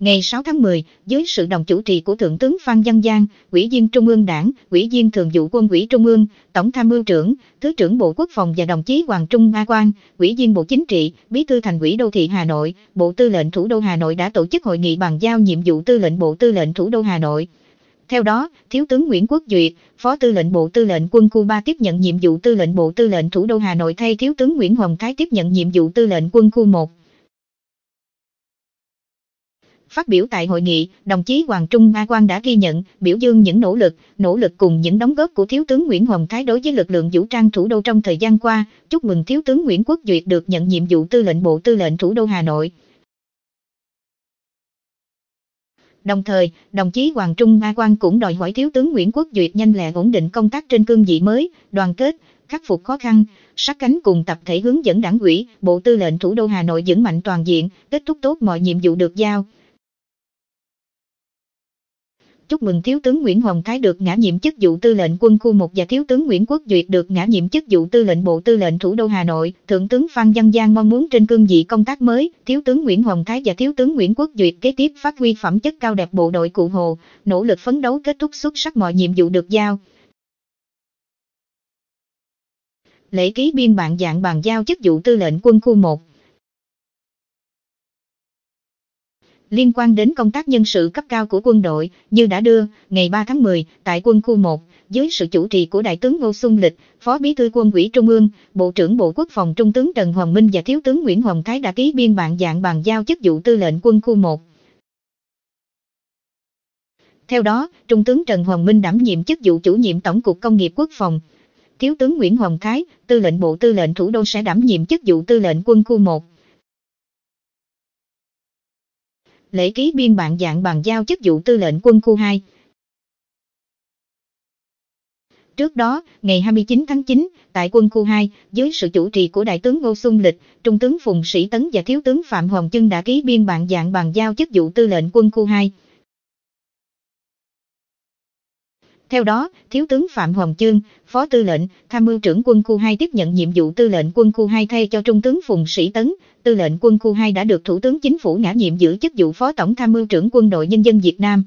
Ngày 6 tháng 10, dưới sự đồng chủ trì của Thượng tướng Phan Văn Giang, Ủy viên Trung ương Đảng, Ủy viên Thường vụ Quân ủy Trung ương, Tổng tham mưu trưởng, Thứ trưởng Bộ Quốc phòng và đồng chí Hoàng Trung Nga Quang, Ủy viên Bộ Chính trị, Bí thư Thành ủy Đô thị Hà Nội, Bộ Tư lệnh Thủ đô Hà Nội đã tổ chức hội nghị bàn giao nhiệm vụ Tư lệnh Bộ Tư lệnh Thủ đô Hà Nội. Theo đó, Thiếu tướng Nguyễn Quốc Duyệt, Phó Tư lệnh Bộ Tư lệnh Quân khu 3 tiếp nhận nhiệm vụ Tư lệnh Bộ Tư lệnh Thủ đô Hà Nội thay Thiếu tướng Nguyễn Hồng Thái tiếp nhận nhiệm vụ Tư lệnh Quân khu 1. Phát biểu tại hội nghị, đồng chí Hoàng Trung Nga Quang đã ghi nhận, biểu dương những nỗ lực, nỗ lực cùng những đóng góp của Thiếu tướng Nguyễn Hồng Thái đối với lực lượng vũ trang thủ đô trong thời gian qua, chúc mừng Thiếu tướng Nguyễn Quốc Duyệt được nhận nhiệm vụ Tư lệnh Bộ Tư lệnh Thủ đô Hà Nội. Đồng thời, đồng chí Hoàng Trung Nga Quang cũng đòi hỏi Thiếu tướng Nguyễn Quốc Duyệt nhanh lẹ ổn định công tác trên cương vị mới, đoàn kết, khắc phục khó khăn, sát cánh cùng tập thể hướng dẫn đảng ủy, Bộ Tư lệnh Thủ đô Hà Nội vững mạnh toàn diện, kết thúc tốt mọi nhiệm vụ được giao chúc mừng Thiếu tướng Nguyễn Hồng Thái được ngã nhiệm chức vụ tư lệnh quân khu 1 và Thiếu tướng Nguyễn Quốc Duyệt được ngã nhiệm chức vụ tư lệnh Bộ Tư lệnh Thủ đô Hà Nội. Thượng tướng Phan Văn Giang mong muốn trên cương vị công tác mới, Thiếu tướng Nguyễn Hồng Thái và Thiếu tướng Nguyễn Quốc Duyệt kế tiếp phát huy phẩm chất cao đẹp bộ đội cụ Hồ, nỗ lực phấn đấu kết thúc xuất sắc mọi nhiệm vụ được giao. Lễ ký biên bản dạng bàn giao chức vụ tư lệnh quân khu 1 liên quan đến công tác nhân sự cấp cao của quân đội, như đã đưa, ngày 3 tháng 10, tại quân khu 1, dưới sự chủ trì của Đại tướng Ngô Xuân Lịch, Phó Bí thư Quân ủy Trung ương, Bộ trưởng Bộ Quốc phòng Trung tướng Trần Hoàng Minh và Thiếu tướng Nguyễn Hồng Thái đã ký biên bản dạng bàn giao chức vụ tư lệnh quân khu 1. Theo đó, Trung tướng Trần Hoàng Minh đảm nhiệm chức vụ chủ nhiệm Tổng cục Công nghiệp Quốc phòng. Thiếu tướng Nguyễn Hồng Thái, tư lệnh Bộ Tư lệnh Thủ đô sẽ đảm nhiệm chức vụ tư lệnh quân khu 1. Lễ ký biên bản dạng bàn giao chức vụ tư lệnh quân khu 2. Trước đó, ngày 29 tháng 9, tại quân khu 2, dưới sự chủ trì của Đại tướng Ngô Xuân Lịch, Trung tướng Phùng Sĩ Tấn và Thiếu tướng Phạm Hồng Trân đã ký biên bản dạng bàn giao chức vụ tư lệnh quân khu 2. Theo đó, Thiếu tướng Phạm Hồng Chương, Phó Tư lệnh, Tham mưu trưởng quân khu 2 tiếp nhận nhiệm vụ Tư lệnh quân khu 2 thay cho Trung tướng Phùng Sĩ Tấn. Tư lệnh quân khu 2 đã được Thủ tướng Chính phủ ngã nhiệm giữ chức vụ Phó Tổng Tham mưu trưởng quân đội Nhân dân Việt Nam.